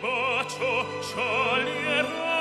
bacio sciolierò